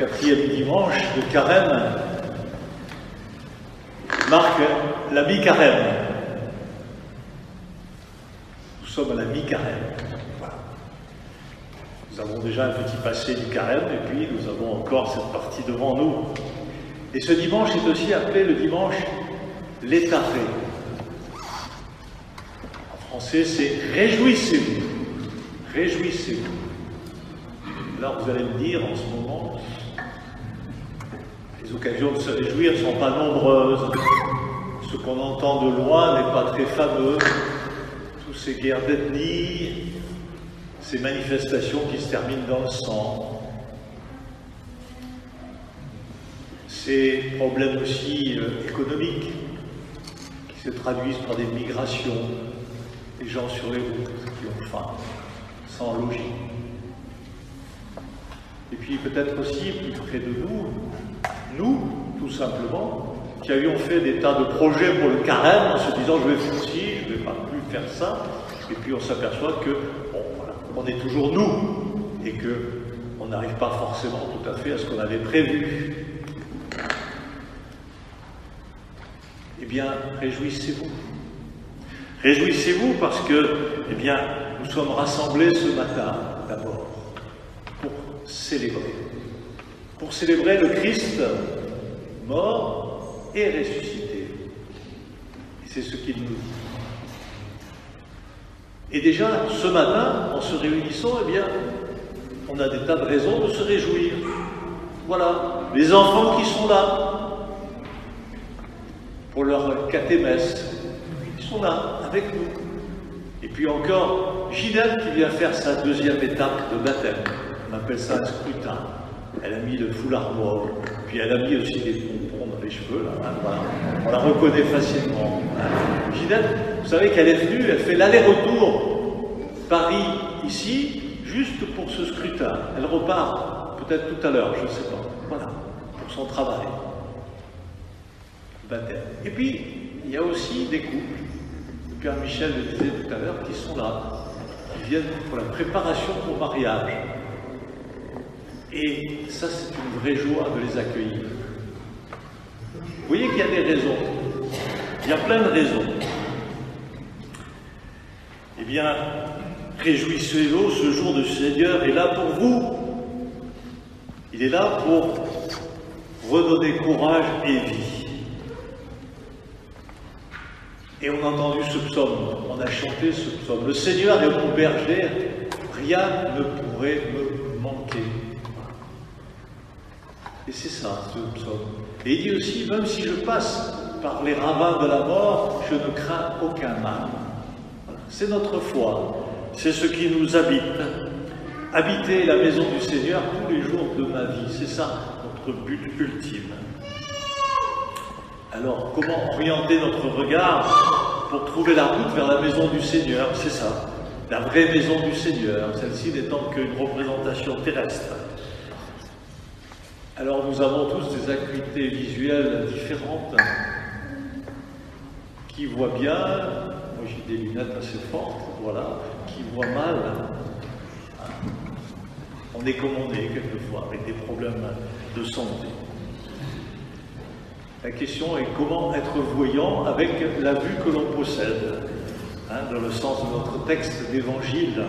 quatrième dimanche de carême marque la mi-carême. Nous sommes à la mi-carême. Nous avons déjà un petit passé du carême et puis nous avons encore cette partie devant nous. Et ce dimanche est aussi appelé le dimanche l'étaré. En français, c'est réjouissez-vous. Réjouissez-vous. Là, vous allez me dire en ce moment, les occasions de se réjouir ne sont pas nombreuses. Ce qu'on entend de loin n'est pas très fameux. Toutes ces guerres d'ethnie, ces manifestations qui se terminent dans le sang, ces problèmes aussi euh, économiques qui se traduisent par des migrations, des gens sur les routes qui ont faim, sans logis. Et puis peut-être aussi plus près de nous, nous, tout simplement, qui avions fait des tas de projets pour le carême en se disant je vais faire ci, je ne vais pas plus faire ça, et puis on s'aperçoit que bon, voilà, on est toujours nous et que on n'arrive pas forcément tout à fait à ce qu'on avait prévu. Eh bien, réjouissez-vous. Réjouissez-vous parce que, eh bien, nous sommes rassemblés ce matin, d'abord, pour célébrer. Pour célébrer le Christ mort et ressuscité. Et c'est ce qu'il nous dit. Et déjà, ce matin, en se réunissant, eh bien, on a des tas de raisons de se réjouir. Voilà, les enfants qui sont là pour leur catémès, ils sont là avec nous. Et puis encore, Ginette qui vient faire sa deuxième étape de baptême. On appelle ça un scrutin. Elle a mis le foulard mauve, puis elle a mis aussi des pompons dans les cheveux, on la reconnaît facilement. Ginette, vous savez qu'elle est venue, elle fait l'aller-retour Paris ici, juste pour ce scrutin. Elle repart peut-être tout à l'heure, je ne sais pas. Voilà, pour son travail. Et puis, il y a aussi des couples, le Père Michel le disait tout à l'heure, qui sont là, qui viennent pour la préparation pour mariage. Et ça, c'est une vraie joie de les accueillir. Vous voyez qu'il y a des raisons. Il y a plein de raisons. Eh bien, réjouissez-vous, ce jour de Seigneur est là pour vous. Il est là pour redonner courage et vie. Et on a entendu ce psaume, on a chanté ce psaume. Le Seigneur est mon berger, rien ne pourrait me Et c'est ça, ce psaume. Et il dit aussi, même si je passe par les ravins de la mort, je ne crains aucun mal. C'est notre foi, c'est ce qui nous habite. Habiter la maison du Seigneur tous les jours de ma vie, c'est ça notre but ultime. Alors, comment orienter notre regard pour trouver la route vers la maison du Seigneur? C'est ça, la vraie maison du Seigneur, celle-ci n'étant qu'une représentation terrestre. Alors nous avons tous des acuités visuelles différentes. Qui voit bien, moi j'ai des lunettes assez fortes, voilà, qui voit mal. On est comme on est quelquefois, avec des problèmes de santé. La question est comment être voyant avec la vue que l'on possède, hein, dans le sens de notre texte d'évangile.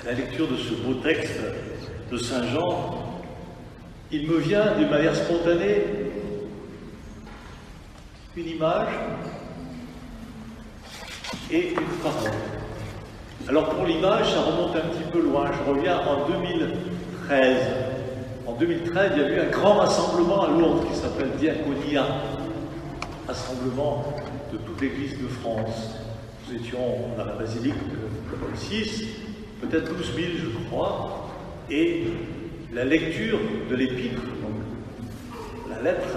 À la lecture de ce beau texte de Saint Jean, il me vient d'une manière spontanée une image et une parole. Alors pour l'image, ça remonte un petit peu loin. Je reviens en 2013. En 2013, il y a eu un grand rassemblement à Lourdes qui s'appelle Diaconia, rassemblement de toute l'Église de France. Nous étions dans la basilique de Paul VI, peut-être 12 000, je crois, et la lecture de l'épître, la lettre,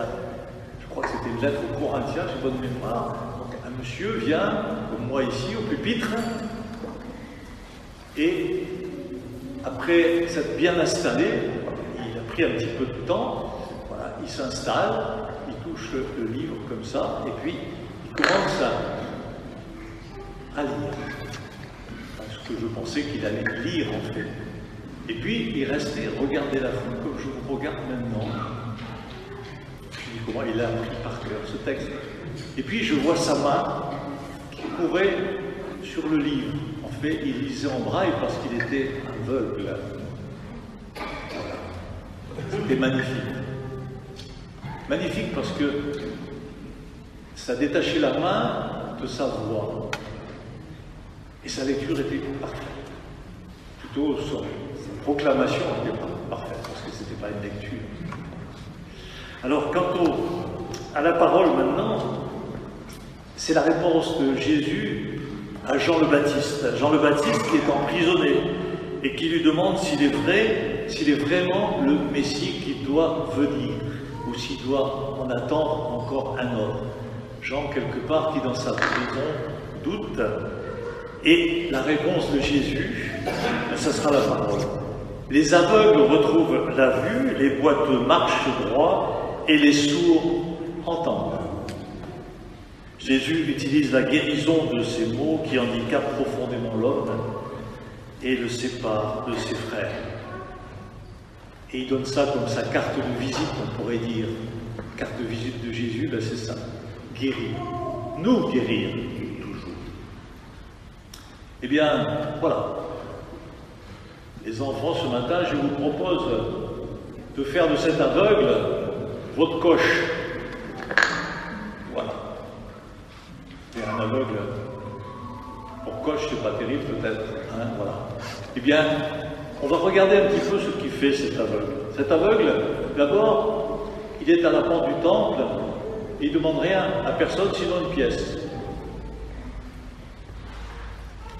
je crois que c'était une lettre aux Corinthiens, j'ai bonne mémoire. Donc un monsieur vient, comme moi ici, au pupitre, et après s'être bien installé, il a pris un petit peu de temps, il s'installe, il touche le livre comme ça, et puis il commence à, à lire. Ce que je pensais qu'il allait lire en fait. Et puis il restait, regardait la foule comme je vous regarde maintenant. Je dis comment il a appris par cœur ce texte. Et puis je vois sa main qui courait sur le livre. En fait, il lisait en braille parce qu'il était aveugle. C'était magnifique. Magnifique parce que ça détachait la main de sa voix. Et sa lecture était parfaite. Plutôt son, proclamation était parfaite, parce que ce n'était pas une lecture. Alors, quant à la parole maintenant, c'est la réponse de Jésus à Jean le Baptiste. Jean le Baptiste qui est emprisonné et qui lui demande s'il est vrai, s'il est vraiment le Messie qui doit venir, ou s'il doit en attendre encore un autre. Jean, quelque part, qui dans sa prison doute, et la réponse de Jésus, ce sera la parole. Les aveugles retrouvent la vue, les boiteux marchent droit, et les sourds entendent. Jésus utilise la guérison de ces mots qui handicapent profondément l'homme et le séparent de ses frères. Et il donne ça comme sa carte de visite, on pourrait dire. Carte de visite de Jésus, ben c'est ça. Guérir. Nous guérir. Eh bien, voilà. Les enfants, ce matin, je vous propose de faire de cet aveugle votre coche. Voilà. Et un aveugle, pour coche, c'est pas terrible peut-être. Hein, voilà. Eh bien, on va regarder un petit peu ce qu'il fait cet aveugle. Cet aveugle, d'abord, il est à la porte du temple et il ne demande rien à personne sinon une pièce.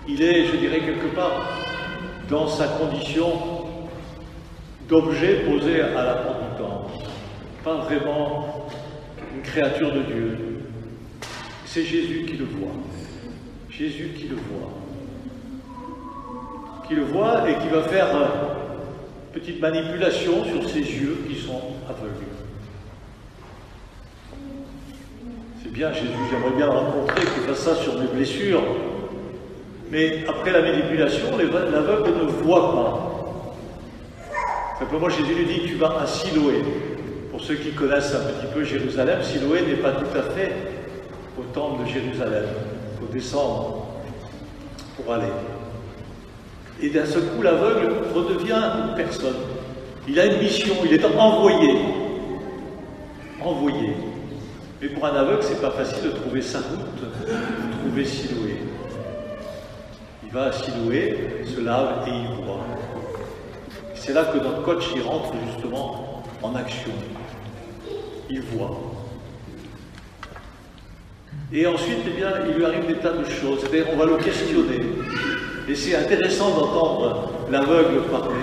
Il est, je dirais, quelque part dans sa condition d'objet posé à la porte du. Pas vraiment une créature de Dieu. C'est Jésus qui le voit. Jésus qui le voit. Qui le voit et qui va faire une petite manipulation sur ses yeux qui sont aveugles. C'est bien Jésus, j'aimerais bien rencontrer, qu'il fasse ça sur mes blessures. Mais après la manipulation, l'aveugle ne voit pas. Simplement, Jésus lui dit, tu vas à Siloé. Pour ceux qui connaissent un petit peu Jérusalem, Siloé n'est pas tout à fait au temple de Jérusalem. Il faut descendre pour aller. Et d'un seul coup, l'aveugle redevient une personne. Il a une mission, il est envoyé. Envoyé. Mais pour un aveugle, c'est pas facile de trouver sa route, de trouver Siloé. Il va à Siloé, se lave et il voit. C'est là que notre coach y rentre justement en action. Il voit. Et ensuite, eh bien, il lui arrive des tas de choses. C'est-à-dire, on va le questionner. Et c'est intéressant d'entendre l'aveugle parler.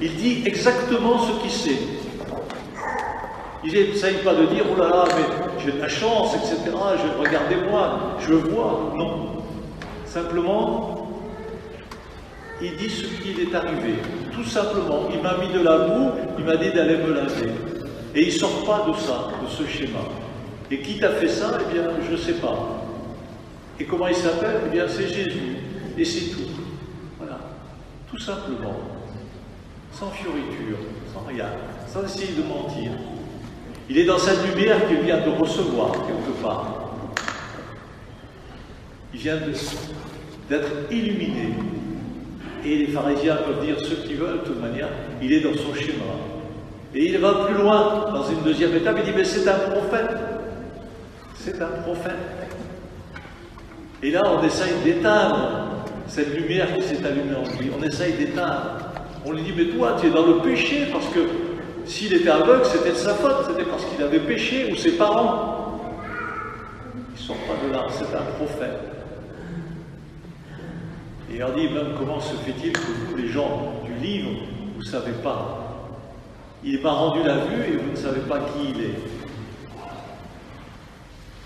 Il dit exactement ce qu'il sait. Il n'essaye pas de dire, oh là là, mais j'ai de la chance, etc. Regardez-moi, je vois. Non. Simplement, il dit ce qui est arrivé. Tout simplement, il m'a mis de la boue, il m'a dit d'aller me laver. Et il ne sort pas de ça, de ce schéma. Et qui t'a fait ça? Eh bien, je ne sais pas. Et comment il s'appelle? Eh bien, c'est Jésus. Et c'est tout. Voilà. Tout simplement. Sans fioriture, sans rien, sans essayer de mentir. Il est dans cette lumière qu'il vient de recevoir quelque part. Il vient d'être illuminé. Et les pharisiens peuvent dire ce qu'ils veulent de toute manière. Il est dans son schéma. Et il va plus loin, dans une deuxième étape, il dit, mais c'est un prophète. C'est un prophète. Et là, on essaye d'éteindre cette lumière qui s'est allumée en lui. On essaye d'éteindre. On lui dit, mais toi, tu es dans le péché, parce que s'il était aveugle, c'était de sa faute, c'était parce qu'il avait péché, ou ses parents. Ils ne sont pas de là, c'est un prophète. Et on dit même comment se fait-il que vous, les gens du livre, vous ne savez pas? Il m'a rendu la vue et vous ne savez pas qui il est.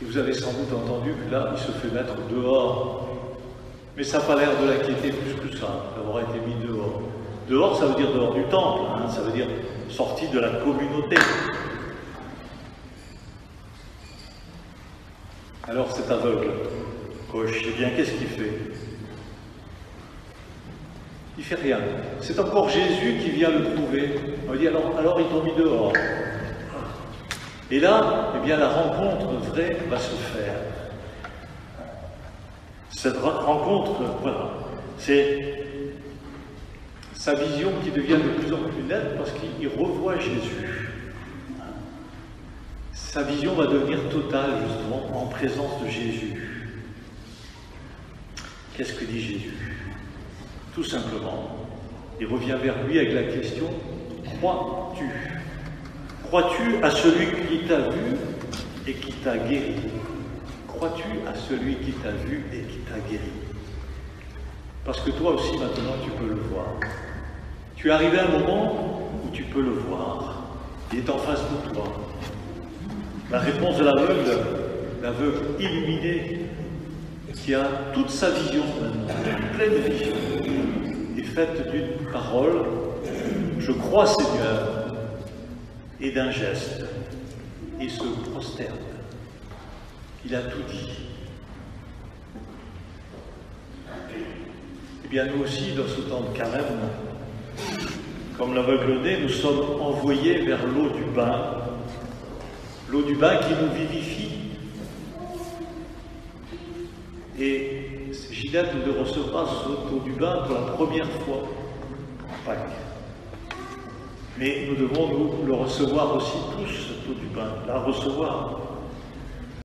Et vous avez sans doute entendu que là, il se fait mettre dehors. Mais ça n'a pas l'air de l'inquiéter plus que ça, d'avoir été mis dehors. Dehors, ça veut dire dehors du temple, hein, ça veut dire sorti de la communauté. Alors cet aveugle, coche, eh bien, qu'est-ce qu'il fait Il fait rien. C'est encore Jésus qui vient le trouver. On dit alors, alors ils t'ont mis dehors. Et là, eh bien, la rencontre vraie va se faire. Cette rencontre, voilà, c'est sa vision qui devient de plus en plus nette parce qu'il revoit Jésus. Sa vision va devenir totale, justement, en présence de Jésus. Qu'est-ce que dit Jésus? Tout simplement, il revient vers lui avec la question Crois-tu? Crois-tu à celui qui t'a vu et qui t'a guéri? Crois-tu à celui qui t'a vu et qui t'a guéri? Parce que toi aussi maintenant tu peux le voir. Tu es arrivé à un moment où tu peux le voir. Il est en face de toi. La réponse de l'aveugle, l'aveugle illuminé, qui a toute sa vision, une pleine vision, est faite d'une parole. Je crois, Seigneur, et d'un geste, et se prosterne. Il a tout dit. Eh bien, nous aussi, dans ce temps de carême, comme l'aveugle né, nous sommes envoyés vers l'eau du bain, l'eau du bain qui nous vivifie. Et Ginette de recevoir cette eau du bain pour la première fois en Pâques. Mais nous devons nous le recevoir aussi tous, cette eau du bain, la recevoir